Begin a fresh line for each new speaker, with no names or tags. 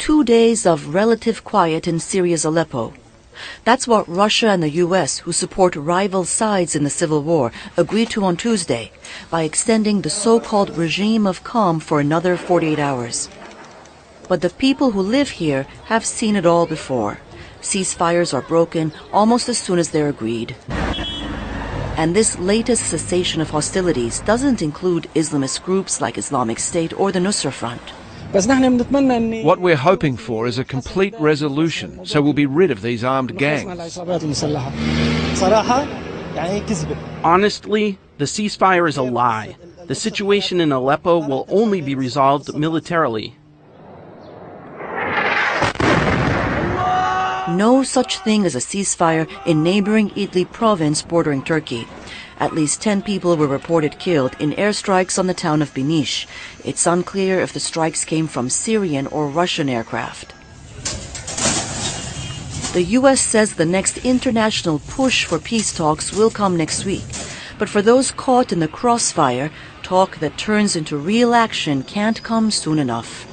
two days of relative quiet in Syria's Aleppo. That's what Russia and the U.S., who support rival sides in the civil war, agreed to on Tuesday by extending the so-called regime of calm for another 48 hours. But the people who live here have seen it all before. Ceasefires are broken almost as soon as they're agreed. And this latest cessation of hostilities doesn't include Islamist groups like Islamic State or the Nusra Front.
What we're hoping for is a complete resolution, so we'll be rid of these armed gangs.
Honestly, the ceasefire is a lie. The situation in Aleppo will only be resolved militarily.
No such thing as a ceasefire in neighboring Idlib province bordering Turkey. At least 10 people were reported killed in airstrikes on the town of Binish. It's unclear if the strikes came from Syrian or Russian aircraft. The U.S. says the next international push for peace talks will come next week. But for those caught in the crossfire, talk that turns into real action can't come soon enough.